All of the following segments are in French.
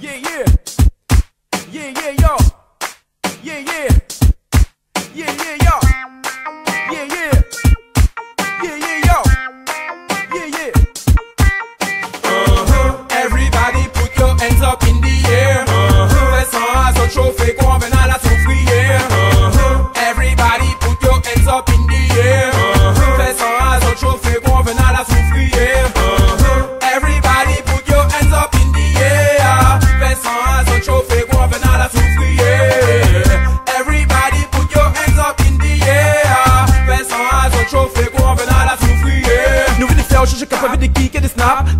Yeah, yeah. Yeah, yeah, yo. Yeah, yeah. Yeah, yeah, yo. Yeah, yeah. Yeah, yeah, yo. Yeah, yeah.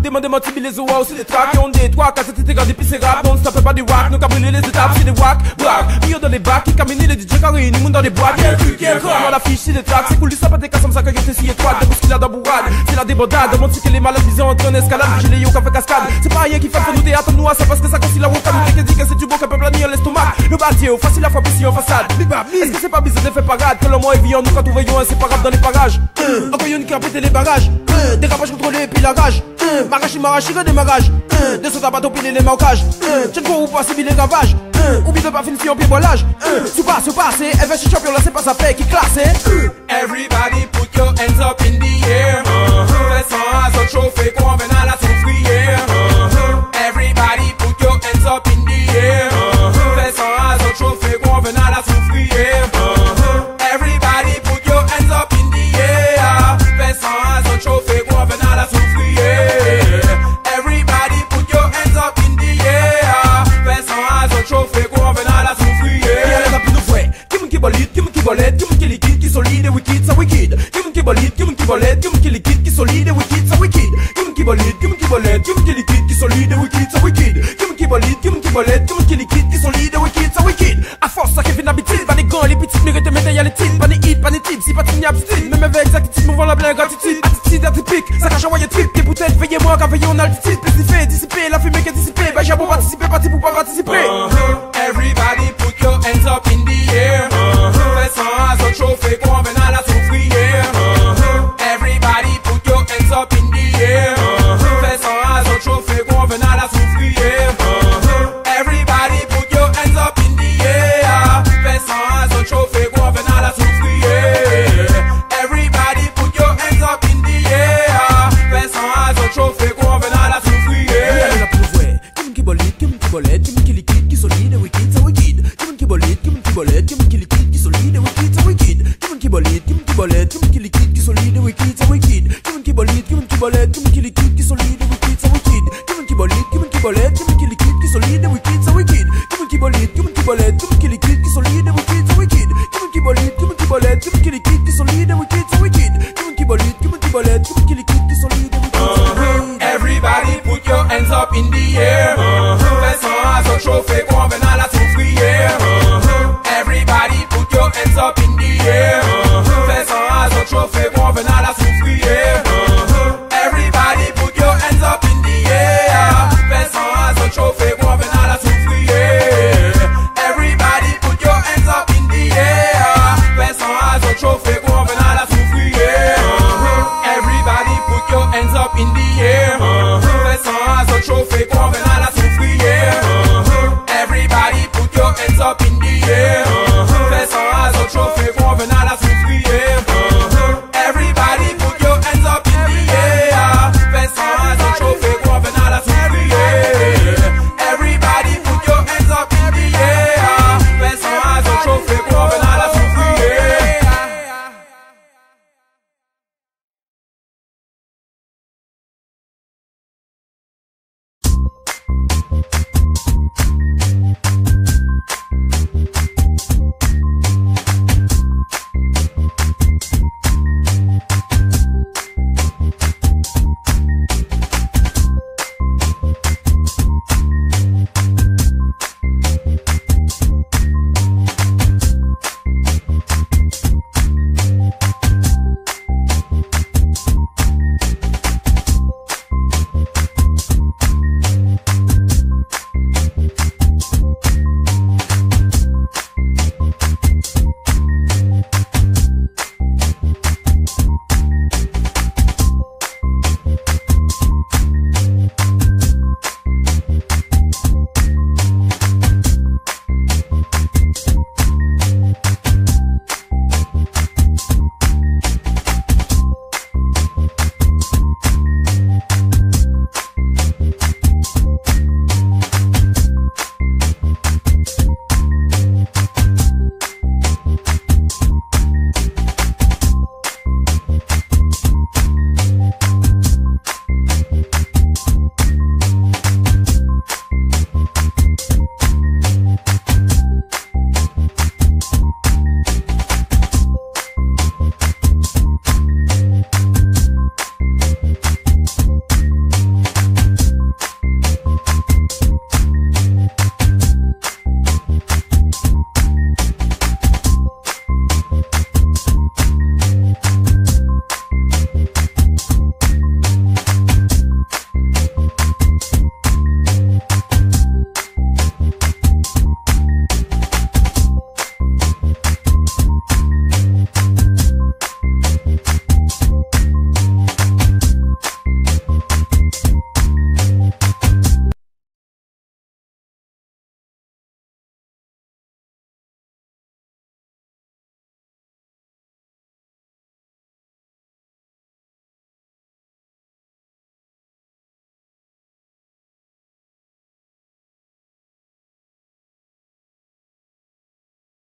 Demandez-moi Tibi les oies aussi des tracks Et on détoie quand c'était gardé puis c'est rap. On ne tapait pas des wacks, nous cabriller les étapes c'est des wacks Black, Rio dans les bacs, qui camine les DJ carré Ni monde dans les boîtes, y'a plus, y'a quoi. Moi la fiche c'est des tracks, c'est cool, ça pas des cas comme ça quand y'a si étoile Des bousculades dans bourrade, c'est la débordade Demande si que les malades visaient entre en escalade. J'ai les yo fait cascade, c'est pas rien qui fait pour nous théâtre nous C'est parce que ça concile la route. Comme qui dit que c'est du bon qu'un peuple à l'estomac Nous bâtir, facile à frapper si en façade. Est-ce que c'est pas bizarre de faire parade? Que l'homme est vivant, nous quand trouvions inséparable dans les parages. Euh. Encore une qui a pété les barrages. Euh. Dérapage contrôlé et puis la rage. Euh. Marachi, marachi, redémarrage. De son tabac, piler les marquages. Tiens quoi ou pas, c'est les ravages. Ou bien de pas finir en pibolage. Sous pas, sous pas, c'est FSC champion, là c'est pas sa fait qui classe. Everybody put your hands up in the air. Bolette Qui me qui liquide, qui solide wicked, ça wicked. Qui bolide, qui me qui bolette Qui me qui liquide, qui solide wicked, ça wicked. Qui bolide, qui me qui bolette Qui me qui liquide, qui solide wicked, Qui me qui bolide, qui me qui bolette Qui me qui liquide, qui solide wicked, ça wicked. À force ça fait d'habitude Pas les gants, les petites mérites mais y'a les titres Pas les hits, pas les tips, si pas de aptitude Même avec exactitude, mouvant la blague attitude Attitude atypique, ça cache un voyage trip Les bouteilles, veillez-moi quand veillez en altitude. Pestifé, dissipé, la fumée qui est dissipée Bah j'ai beau participer, parti pour pas participer. Uh-huh. Everybody put your hands up in the air. kibolit, kim kibolet, kill kilikit, ki solide wicked, so wicked. Kim kibolit, kim kibolet, kim kill ki solide. up in the air.